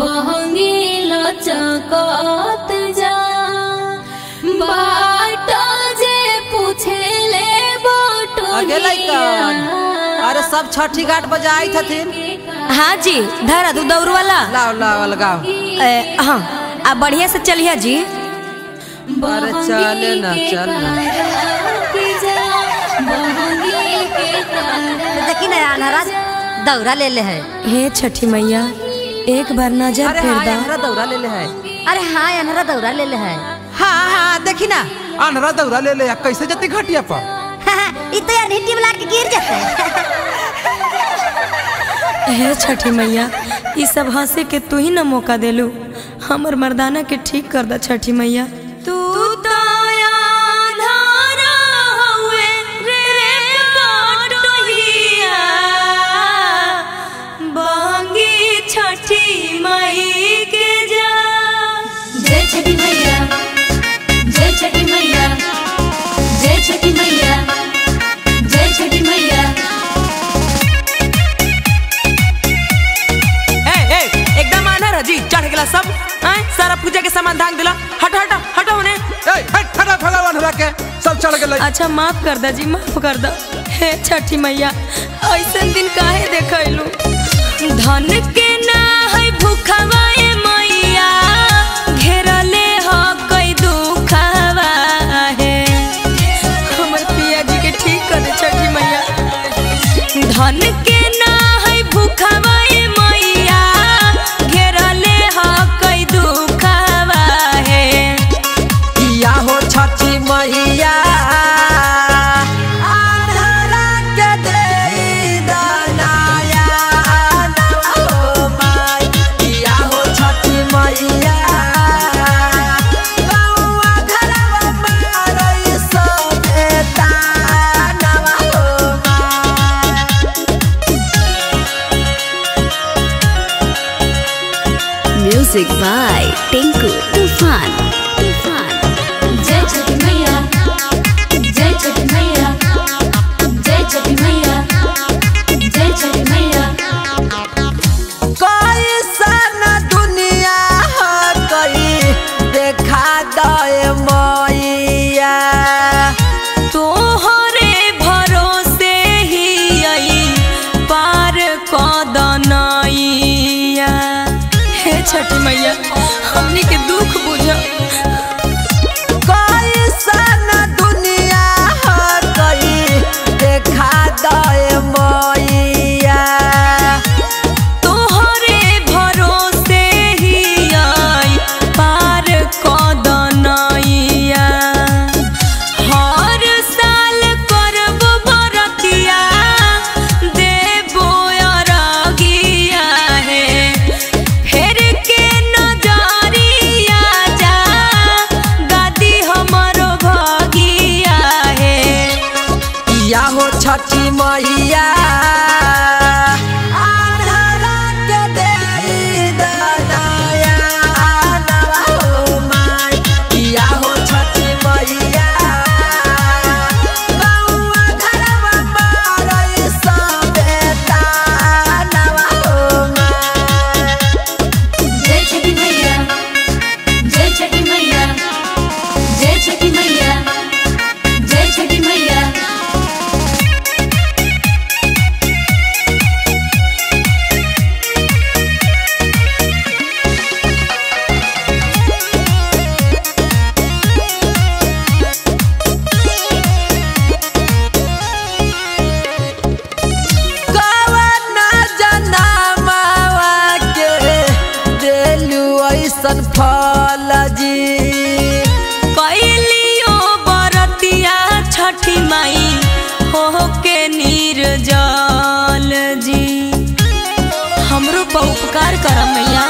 बहंगी लचकत जा। बाट जे पूछेले आगे अरे सब छठी घाट बजा आई थथिन हाँ जी धरा तू दौड़ वाला लाओ लाओ लगाओ। हाँ आप बढ़िया से चलिए जी। अरे चले ना चल देखी ना अनहरा दौरा ले ले है। हे छठी मैया एक बार नज़र अरे फेर हाँ अनहरा दौरा ले ले है। अरे हाँ अनहरा दौरा ले ले है। हाँ हाँ देखी ना अनहरा दौरा ले ले कैसे जती घटिया पर? इ तो यार हिट्टी वाला के गिर जाते हे छठी मैया ई सब हंसे के तू ही न मौका देलू। हमर मर्दाना के ठीक कर दा छठी मैया। सामान धांग दिला। हट हट हट होने ए हट फटा फटा अनहरा के सब चढ़ गए अच्छा माफ़ कर दा जी माफ़ कर दा। हे छठी मैया ऐसन दिन काहे देखैलू? धन के ना है भूखवा music by छठी मैया हमने के दुख बुझ। मैया ऐसन फल जी कैलियो बरतिया, छठी माई हो के निर्जल जी हमरो पर उपकार कर मैया।